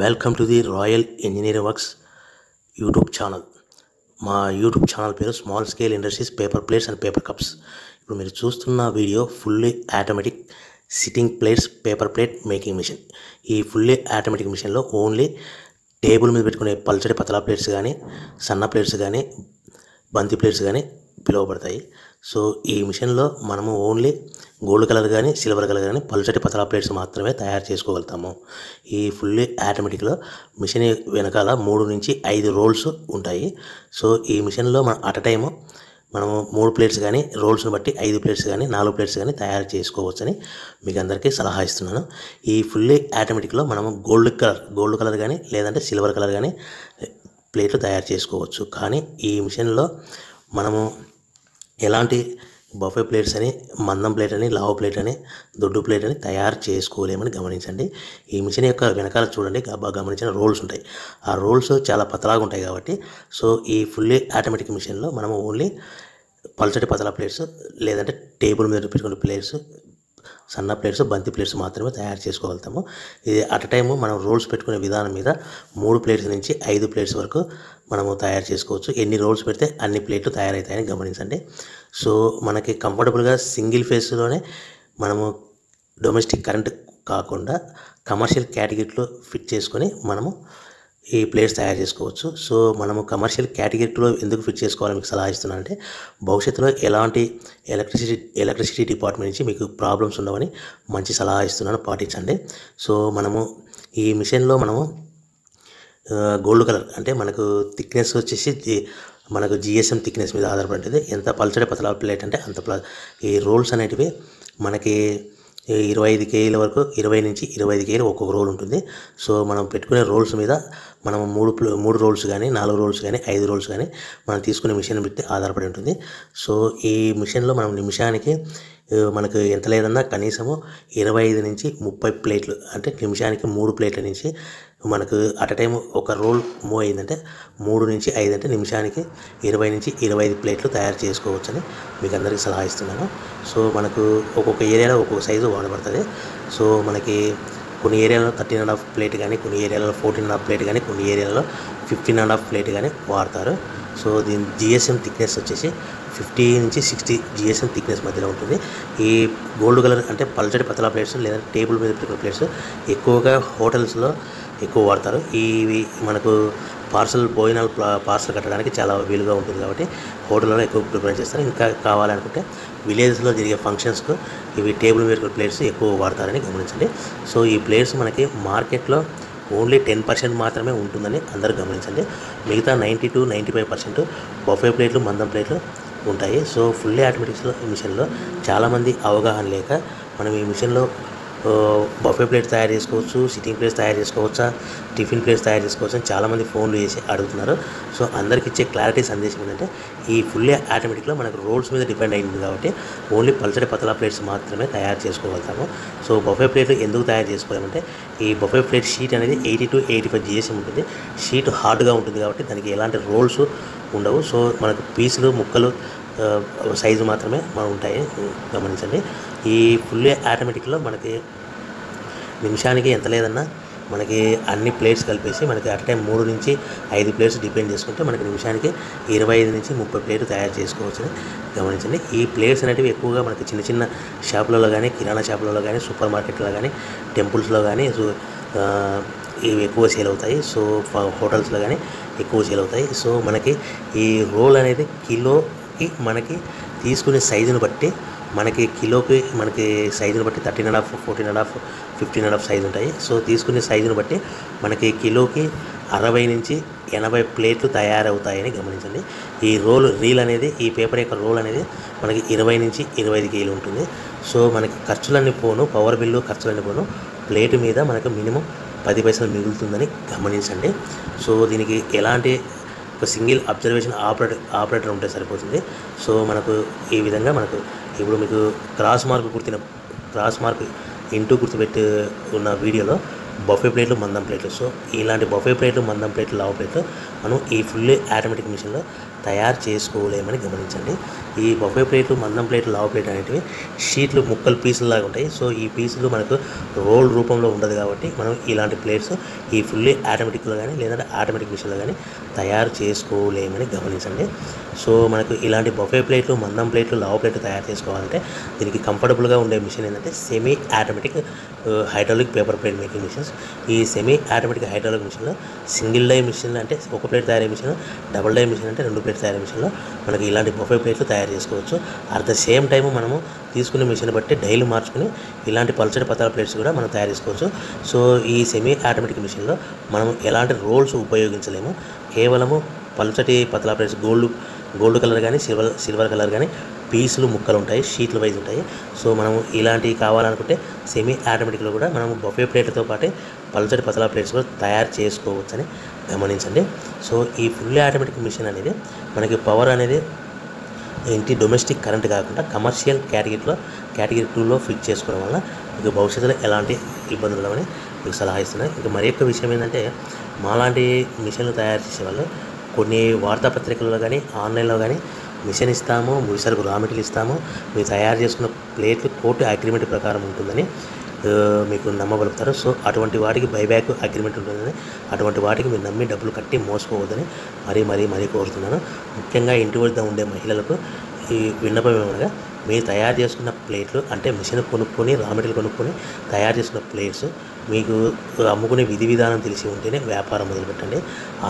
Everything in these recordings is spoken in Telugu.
Welcome to the royal engineering works YouTube channel. మా యూట్యూబ్ ఛానల్ పేరు small scale industries paper plates and paper cups. ఇప్పుడు మీరు చూస్తున్న video fully automatic sitting plates paper plate making machine. ఈ ఫుల్లీ ఆటోమేటిక్ మిషన్లో ఓన్లీ టేబుల్ మీద పెట్టుకునే పల్చడి పతలా ప్లేట్స్ కానీ సన్న ప్లేట్స్ కానీ బంతి ప్లేట్స్ కానీ పిలువబడతాయి. సో ఈ మిషన్లో మనము ఓన్లీ గోల్డ్ కలర్ కానీ సిల్వర్ కలర్ కానీ పలుచటి పతలా ప్లేట్స్ మాత్రమే తయారు చేసుకోగలుగుతాము. ఈ ఫుల్లీ ఆటోమేటిక్లో మిషన్ వెనకాల మూడు నుంచి ఐదు రోల్స్ ఉంటాయి. సో ఈ మిషన్లో మనం అట్ టైము మనము మూడు ప్లేట్స్ కానీ రోల్స్ని బట్టి ఐదు ప్లేట్స్ కానీ నాలుగు ప్లేట్స్ కానీ తయారు చేసుకోవచ్చని మీకు అందరికీ సలహా ఇస్తున్నాను. ఈ ఫుల్లీ ఆటోమేటిక్లో మనము గోల్డ్ కలర్ గోల్డ్ కలర్ కానీ లేదంటే సిల్వర్ కలర్ కానీ ప్లేట్లు తయారు చేసుకోవచ్చు. కానీ ఈ మిషన్లో మనము ఎలాంటి బఫే ప్లేట్స్ అని మందం ప్లేట్ అని లావు ప్లేట్ అని దొడ్డు ప్లేట్ అని తయారు చేసుకోలేమని గమనించండి. ఈ మిషన్ యొక్క వెనకాల చూడండి బాగా గమనించిన రోల్స్ ఉంటాయి. ఆ రోల్స్ చాలా పతలాగా ఉంటాయి కాబట్టి సో ఈ ఫుల్లీ ఆటోమేటిక్ మిషన్లో మనము ఓన్లీ పల్చటి పతలా ప్లేట్స్ లేదంటే టేబుల్ మీద పెట్టుకునే ప్లేట్స్ సన్న ప్లేట్స్ బంతి ప్లేట్స్ మాత్రమే తయారు చేసుకోగలుగుతాము. ఇది అట్ టైము మనం రోల్స్ పెట్టుకునే విధానం మీద మూడు ప్లేట్స్ నుంచి ఐదు ప్లేట్స్ వరకు మనము తయారు చేసుకోవచ్చు. ఎన్ని రోల్స్ పెడితే అన్ని ప్లేట్లు తయారవుతాయని గమనించండి. సో మనకి కంఫర్టబుల్గా సింగిల్ ఫేస్లోనే మనము డొమెస్టిక్ కరెంట్ కాకుండా కమర్షియల్ కేటగిరీలో ఫిట్ చేసుకొని మనము ఈ ప్లేట్స్ తయారు చేసుకోవచ్చు. సో మనము కమర్షియల్ కేటగిరీలో ఎందుకు ఫిట్ చేసుకోవాలని మీకు సలహా ఇస్తున్నాను అంటే భవిష్యత్తులో ఎలాంటి ఎలక్ట్రిసిటీ ఎలక్ట్రిసిటీ డిపార్ట్మెంట్ నుంచి మీకు ప్రాబ్లమ్స్ ఉండవని మంచి సలహా ఇస్తున్నాను పాటించండి. సో మనము ఈ మిషన్లో మనము గోల్డ్ కలర్ అంటే మనకు థిక్నెస్ వచ్చేసి మనకు జిఎస్ఎం థిక్నెస్ మీద ఆధారపడుతుంది ఎంత పల్చడి పతలా ప్లేట్ అంటే అంత ఈ రోల్స్ అనేటివి మనకి ఇరవై ఐదు కేజీల వరకు ఇరవై నుంచి ఇరవై ఐదు కేజీలు ఒక్కొక్క రోల్ ఉంటుంది. సో మనం పెట్టుకునే రోల్స్ మీద మనం మూడు మూడు రోల్స్ కానీ నాలుగు రోల్స్ కానీ ఐదు రోల్స్ కానీ మనం తీసుకునే మిషన్ పెట్టి ఆధారపడి ఉంటుంది. సో ఈ మిషన్లో మనం నిమిషానికి మనకు ఎంత లేదన్నా కనీసము ఇరవై ఐదు నుంచి ముప్పై ప్లేట్లు అంటే నిమిషానికి మూడు ప్లేట్ల నుంచి మనకు అట్ టైం ఒక రోల్ మూవ్ అయిందంటే మూడు నుంచి ఐదు అంటే నిమిషానికి ఇరవై నుంచి ఇరవై ఐదు ప్లేట్లు తయారు చేసుకోవచ్చని మీకు అందరికీ సలహా ఇస్తున్నాను. సో మనకు ఒక్కొక్క ఏరియాలో ఒక్కొక్క సైజు వాడబడుతుంది. సో మనకి కొన్ని ఏరియాలో థర్టీన్ అండ్ హాఫ్ ప్లేట్ కానీ కొన్ని ఏరియాలో ఫోర్టీన్ అండ్ హాఫ్ ప్లేట్ కానీ కొన్ని ఏరియాలో ఫిఫ్టీన్ అండ్ హాఫ్ ప్లేట్ కానీ వాడతారు. సో దీని జిఎస్ఎం థిక్నెస్ వచ్చేసి ఫిఫ్టీ నుంచి సిక్స్టీ జిఎస్ఎం థిక్నెస్ మధ్యలో ఉంటుంది. ఈ గోల్డ్ కలర్ అంటే పల్చడి పతలా ప్లేట్స్ లేదా టేబుల్ మీద పెట్టుకునే ప్లేట్స్ ఎక్కువగా హోటల్స్లో ఎక్కువ వాడతారు. ఇవి మనకు పార్సల్ భోజనాలు పార్సల్ కట్టడానికి చాలా వీలుగా ఉంటుంది కాబట్టి హోటల్లో ఎక్కువ ప్రిపేర్ చేస్తారు. ఇంకా కావాలనుకుంటే విలేజెస్లో జరిగే ఫంక్షన్స్కు ఇవి టేబుల్ మీద ప్లేట్స్ ఎక్కువ వాడతారని గమనించండి. సో ఈ ప్లేట్స్ మనకి మార్కెట్లో ఓన్లీ టెన్ పర్సెంట్ మాత్రమే ఉంటుందని అందరూ గమనించండి. మిగతా ninety to ninety five percent buffet ప్లేట్లు మందం ప్లేట్లు ఉంటాయి. సో ఫుల్లీ ఆటోమేటిక్స్లో ఈ మిషన్లో చాలామంది అవగాహన లేక మనం ఈ మిషన్లో బఫే ప్లేట్ తయారు చేసుకోవచ్చు సిట్టింగ్ ప్లేట్స్ తయారు చేసుకోవచ్చా టిఫిన్ ప్లేట్స్ తయారు చేసుకోవచ్చు అని చాలామంది ఫోన్లు చేసి అడుగుతున్నారు. సో అందరికి ఇచ్చే క్లారిటీ సందేశం ఏంటంటే ఈ ఫుల్లీ ఆటోమేటిక్లో మనకు రోల్స్ మీద డిపెండ్ అయింది కాబట్టి ఓన్లీ పల్చడి పతలా ప్లేట్స్ మాత్రమే తయారు చేసుకోగలుగుతాము. సో బఫే ప్లేట్లు ఎందుకు తయారు చేసుకోలేమంటే ఈ బఫే ప్లేట్ షీట్ అనేది eighty to eighty five GSM ఉంటుంది. షీట్ హార్డ్గా ఉంటుంది కాబట్టి దానికి ఎలాంటి రోల్స్ ఉండవు. సో మనకు పీసులు ముక్కలు సైజు మాత్రమే మనం ఉంటాయి. గమనించండి. ఈ ఫుల్లీ ఆటోమేటిక్లో మనకి నిమిషానికి ఎంత లేదన్నా మనకి అన్ని ప్లేట్స్ కలిపేసి మనకి అట్ టైం మూడు నుంచి ఐదు ప్లేట్స్ డిపెండ్ చేసుకుంటే మనకి నిమిషానికి ఇరవై ఐదు నుంచి ముప్పై ప్లేట్లు తయారు చేసుకోవచ్చని గమనించండి. ఈ ప్లేట్స్ అనేటివి ఎక్కువగా మనకి చిన్న చిన్న షాపులలో కానీ కిరాణా షాపులలో కానీ సూపర్ మార్కెట్లో కానీ టెంపుల్స్లో కానీ ఇవి ఎక్కువ సేల్ అవుతాయి. సో హోటల్స్లో కానీ ఎక్కువ సేల్ అవుతాయి. సో మనకి ఈ రోల్ అనేది కిలోకి మనకి తీసుకునే సైజుని బట్టి మనకి కిలోకి మనకి సైజుని బట్టి thirteen and half fourteen and half fifteen and half size ఉంటాయి. సో తీసుకునే సైజుని బట్టి మనకి కిలోకి అరవై నుంచి ఎనభై ప్లేట్లు తయారవుతాయని గమనించండి. ఈ రోల్ రీల్ అనేది ఈ పేపర్ యొక్క రోల్ అనేది మనకి ఇరవై నుంచి ఇరవై ఐదు కేలు ఉంటుంది. సో మనకి ఖర్చులన్నీ పోను పవర్ బిల్లు ఖర్చులన్నీ పోను. ప్లేట్ మీద మనకు మినిమం పది పైసలు మిగులుతుందని గమనించండి. సో దీనికి ఎలాంటి ఒక సింగిల్ అబ్జర్వేషన్ ఆపరేటర్ ఆపరేటర్ ఉంటే సరిపోతుంది. సో మనకు ఈ విధంగా మనకు ఇప్పుడు మీకు క్రాస్ మార్క్ గుర్తిన క్రాస్ మార్క్ ఇంటూ గుర్తుపెట్టి ఉన్న వీడియోలో బఫే ప్లేట్లు మందం ప్లేట్లు. సో ఇలాంటి బఫే ప్లేట్లు మందం ప్లేట్లు లావు ప్లేట్లు మనం ఈ ఫుల్లీ ఆటోమేటిక్ మిషన్లో తయారు చేసుకోలేమని గమనించండి. ఈ బొఫే ప్లేట్లు మందం ప్లేట్లు లావు ప్లేట్ అనేటివి షీట్లు ముక్కలు పీసుల్లాగా ఉంటాయి. సో ఈ పీసులు మనకు రోల్ రూపంలో ఉండదు కాబట్టి మనం ఇలాంటి ప్లేట్స్ ఈ ఫుల్లీ ఆటోమేటిక్లో కానీ లేదంటే ఆటోమేటిక్ మిషన్లో కానీ తయారు చేసుకోలేమని గమనించండి. సో మనకు ఇలాంటి బొఫే ప్లేట్లు మందం ప్లేట్లు లావు ప్లేట్లు తయారు చేసుకోవాలంటే దీనికి కంఫర్టబుల్గా ఉండే మిషన్ ఏంటంటే semi automatic hydraulic paper plate making machines. ఈ సెమీ ఆటోమేటిక్ హైడ్రాలిక్ మిషన్లో సింగిల్ డై మిషన్ అంటే ఒక ప్లేట్ తయారీ మిషన్ డబుల్ డై మిషన్ అంటే రెండు ప్లేట్ తయారీ మిషన్లో. మనకి ఇలాంటి బొఫే ప్లేట్లు తయారు చేసుకోవచ్చు. అట్ ద సేమ్ టైం మనము తీసుకునే మిషన్ బట్టి డైలీ మార్చుకుని ఇలాంటి పల్చడి పత్రాల ప్లేట్స్ కూడా మనం తయారు చేసుకోవచ్చు. సో ఈ సెమీ ఆటోమేటిక్ మిషన్లో మనం ఎలాంటి రోల్స్ ఉపయోగించలేము. కేవలము పల్చటి పతలా ప్లేట్స్ గోల్డ్ గోల్డ్ కలర్ కానీ సిల్వర్ సిల్వర్ కలర్ కానీ పీసులు ముక్కలు ఉంటాయి షీట్లు వైజ్ ఉంటాయి. సో మనం ఇలాంటివి కావాలనుకుంటే సెమీ ఆటోమేటిక్లో కూడా మనం బఫే ప్లేట్లతో పాటే పల్చటి పతలా ప్లేట్స్ కూడా తయారు చేసుకోవచ్చని గమనించండి. సో ఈ ఫుల్లీ ఆటోమేటిక్ మిషన్ అనేది మనకి పవర్ అనేది ఇంటి డొమెస్టిక్ కరెంట్ కాకుండా కమర్షియల్ కేటగిరీలో కేటగిరీ టూలో ఫిట్ చేసుకోవడం వల్ల మీకు భవిష్యత్తులో ఎలాంటి ఇబ్బందులు ఉండవని మీకు సలహా ఇస్తున్నాను. ఇంకా మరి యొక్క విషయం ఏంటంటే మాలాంటి మిషన్లు తయారు చేసే వాళ్ళు కొన్ని వార్తాపత్రికల్లో కానీ ఆన్లైన్లో కానీ మిషన్ ఇస్తాము ముడిసరుకు రా మెటీరియల్ ఇస్తాము. మీరు తయారు చేసుకున్న ప్లేట్లు కోర్టు అగ్రిమెంట్ ప్రకారం ఉంటుందని మీకు నమ్మగలుగుతారు సో అటువంటి వాటికి బైబ్యాక్ అగ్రిమెంట్ ఉంటుందని అటువంటి వాటికి మీరు నమ్మి డబ్బులు కట్టి మోసపోవద్దని మరీ మరీ మరీ కోరుతున్నాను. ముఖ్యంగా ఇంటి వద్ద ఉండే మహిళలకు ఈ విన్నపం ఏమనగా మీరు తయారు చేసుకున్న ప్లేట్లు అంటే మిషన్ కొనుక్కొని రా మెటీరియల్ కొనుక్కొని తయారు చేసుకున్న ప్లేట్స్ మీకు అమ్ముకునే విధి విధానం తెలిసి ఉంటేనే వ్యాపారం మొదలుపెట్టండి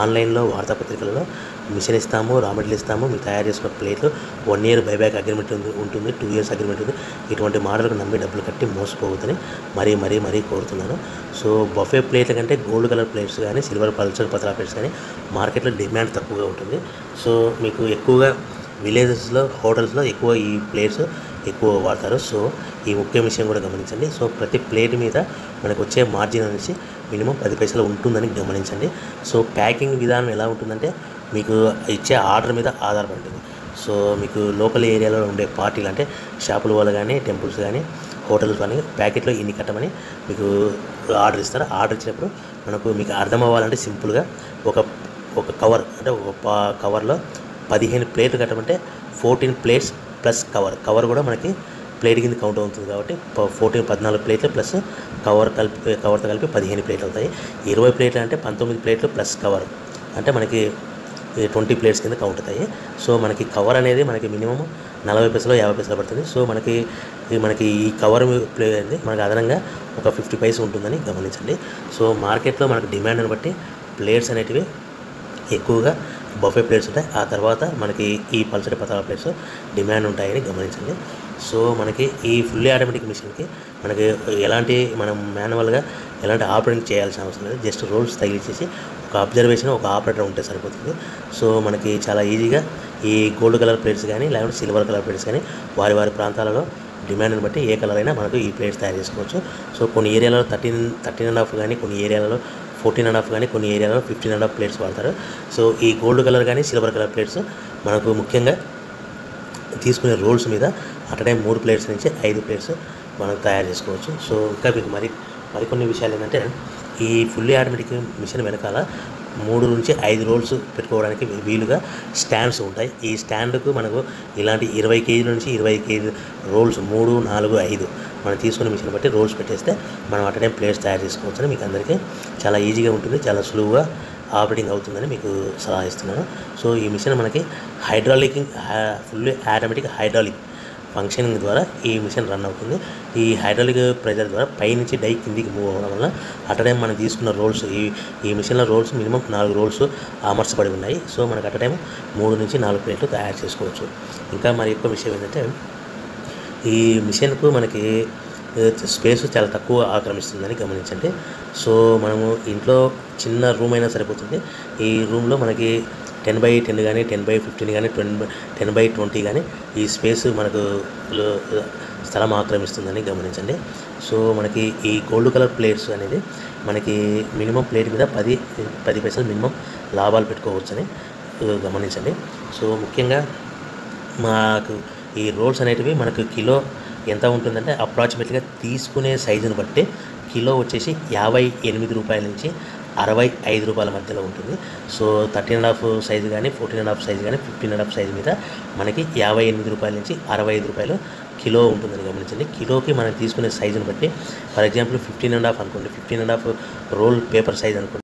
ఆన్లైన్లో వార్తాపత్రికలలో మిషన్ ఇస్తాము రా మెటీరియల్ ఇస్తాము మీరు తయారు చేసుకున్న ప్లేట్లు వన్ ఇయర్ బైబ్యాక్ అగ్రిమెంట్ ఉంది ఉంటుంది టూ ఇయర్స్ అగ్రిమెంట్ ఉంది. ఇటువంటి మాటలకు నమ్మి డబ్బులు కట్టి మోసపోవద్దని మరీ మరీ మరీ కోరుతున్నాను. సో బఫే ప్లేట్ల కంటే గోల్డ్ కలర్ ప్లేట్స్ కానీ సిల్వర్ పల్చర్ పతలా ప్లేట్స్ కానీ మార్కెట్లో డిమాండ్ తక్కువగా ఉంటుంది. సో మీకు ఎక్కువగా విలేజెస్లో హోటల్స్లో ఎక్కువ ఈ ప్లేట్స్ ఎక్కువ వాడతారు. సో ఈ ముఖ్య విషయం కూడా గమనించండి. సో ప్రతి ప్లేట్ మీద మనకు వచ్చే మార్జిన్ అనేసి మినిమం పది పైసలు ఉంటుందని గమనించండి. సో ప్యాకింగ్ విధానం ఎలా ఉంటుందంటే మీకు ఇచ్చే ఆర్డర్ మీద ఆధారపడి ఉంటుంది. సో మీకు లోకల్ ఏరియాలో ఉండే పార్టీలు అంటే షాపుల వాళ్ళు కానీ టెంపుల్స్ కానీ హోటల్స్ కానీ ప్యాకెట్లో ఇన్ని కట్టమని మీకు ఆర్డర్ ఇస్తారు. ఆర్డర్ ఇచ్చినప్పుడు మనకు మీకు అర్థం అవ్వాలంటే సింపుల్గా ఒక ఒక కవర్ అంటే ఒక కవర్లో పదిహేను ప్లేట్లు కట్టమంటే fourteen plates plus cover. Cover కూడా మనకి ప్లేట్ కింద కౌంట్ అవుతుంది కాబట్టి ఫోర్టీన్ పద్నాలుగు ప్లేట్లు ప్లస్ కవర్ కలిపి కవర్తో కలిపి పదిహేను ప్లేట్లు అవుతాయి. ఇరవై ప్లేట్లు అంటే పంతొమ్మిది ప్లేట్లు ప్లస్ కవర్. అంటే మనకి ట్వంటీ ప్లేట్స్ కింద కౌంట్ అవుతాయి. సో మనకి కవర్ అనేది మనకి మినిమం నలభై పైసలు యాభై పైసలు పడుతుంది. సో మనకి మనకి ఈ కవర్ ప్లే అనేది మనకి అదనంగా ఒక ఫిఫ్టీ పైస్ ఉంటుందని గమనించండి. సో మార్కెట్లో మనకు డిమాండ్ని బట్టి ప్లేట్స్ అనేటివి ఎక్కువగా బఫే ప్లేట్స్ ఉంటాయి. ఆ తర్వాత మనకి ఈ పల్సటి పతాల ప్లేట్స్ డిమాండ్ ఉంటాయని గమనించండి. సో మనకి ఈ ఫుల్లీ ఆటోమేటిక్ మిషన్కి మనకి ఎలాంటి మనం మాన్యువల్గా ఎలాంటి ఆపరేటింగ్ చేయాల్సిన అవసరం లేదు. జస్ట్ రోల్స్ తగిలించేసి ఒక అబ్జర్వేషన్ ఒక ఆపరేటర్ ఉంటే సరిపోతుంది. సో మనకి చాలా ఈజీగా ఈ గోల్డ్ కలర్ ప్లేట్స్ కానీ లేకపోతే సిల్వర్ కలర్ ప్లేట్స్ కానీ వారి వారి ప్రాంతాలలో డిమాండ్ని బట్టి ఏ కలర్ అయినా మనకు ఈ ప్లేట్స్ తయారు చేసుకోవచ్చు. సో కొన్ని ఏరియాలలో థర్టీన్ థర్టీన్ అండ్ హాఫ్ కానీ కొన్ని ఏరియాలలో ఫోర్టీన్ అండ్ హాఫ్ కానీ కొన్ని ఏరియాలో ఫిఫ్టీన్ అండ్ హాఫ్ ప్లేట్స్ వాడతారు. సో ఈ గోల్డ్ కలర్ కానీ సిల్వర్ కలర్ ప్లేట్స్ మనకు ముఖ్యంగా తీసుకునే రోల్స్ మీద అట్ మూడు ప్లేట్స్ నుంచి ఐదు ప్లేట్స్ మనం తయారు చేసుకోవచ్చు. సో ఇంకా మీకు మరి మరికొన్ని విషయాలు ఏంటంటే ఈ ఫుల్లీ ఆటోమేటిక్ మిషన్ వెనకాల మూడు నుంచి ఐదు రోల్స్ పెట్టుకోవడానికి వీలుగా స్టాండ్స్ ఉంటాయి. ఈ స్టాండ్కు మనకు ఇలాంటి ఇరవై కేజీల నుంచి ఇరవై కేజీ రోల్స్ మూడు నాలుగు ఐదు మనం తీసుకునే మిషన్ బట్టి రోల్స్ పెట్టేస్తే మనం అటనే ప్లేస్ తయారు చేసుకోవచ్చని మీకు అందరికీ చాలా ఈజీగా ఉంటుంది చాలా సులువుగా ఆపరేటింగ్ అవుతుందని మీకు సలహా ఇస్తున్నాను. సో ఈ మిషన్ మనకి hydraulic fully automatic hydraulic functioning ద్వారా ఈ మిషన్ రన్ అవుతుంది. ఈ హైడ్రాలిక్ ప్రెజర్ ద్వారా పైనుంచి డై కిందికి మూవ్ అవ్వడం వల్ల అట్ టైం మనం తీసుకున్న రోల్స్ ఈ ఈ మిషన్లో రోల్స్ మినిమం నాలుగు రోల్స్ అమర్చబడి ఉన్నాయి. సో మనకు అట్ టైం మూడు నుంచి నాలుగు ప్లేట్లు తయారు చేసుకోవచ్చు. ఇంకా మరి ఎక్కువ విషయం ఏంటంటే ఈ మిషన్కు మనకి స్పేస్ చాలా తక్కువ ఆక్రమిస్తుందని గమనించండి. సో మనము ఇంట్లో చిన్న రూమ్ అయినా సరిపోతుంది. ఈ రూమ్లో మనకి టెన్ బై టెన్ కానీ టెన్ బై ఫిఫ్టీన్ కానీ ట్వెన్ టెన్ బై ట్వంటీ కానీ ఈ స్పేస్ మనకు స్థలం ఆక్రమిస్తుందని గమనించండి. సో మనకి ఈ గోల్డ్ కలర్ ప్లేట్స్ అనేది మనకి మినిమం ప్లేట్ మీద పది పది పైసలు మినిమం లాభాలు పెట్టుకోవచ్చని గమనించండి. సో ముఖ్యంగా మాకు ఈ రోల్స్ అనేటివి మనకు కిలో ఎంత ఉంటుందంటే అప్రాక్సిమేట్గా తీసుకునే సైజుని బట్టి కిలో వచ్చేసి యాభై ఎనిమిది రూపాయల నుంచి అరవై ఐదు రూపాయల మధ్యలో ఉంటుంది. So thirteen and half size కానీ ఫోర్టీన్ అండ్ హాఫ్ సైజు కానీ ఫిఫ్టీన్ అండ్ హాఫ్ సైజు మీద మనకి యాభై ఎనిమిది రూపాయల నుంచి అరవై ఐదు రూపాయలు కిలో ఉంటుందని గమనించండి. కిలోకి మనం తీసుకునే సైజుని బట్టి for example fifteen and half అనుకోండి. Fifteen and half roll paper size అనుకోండి.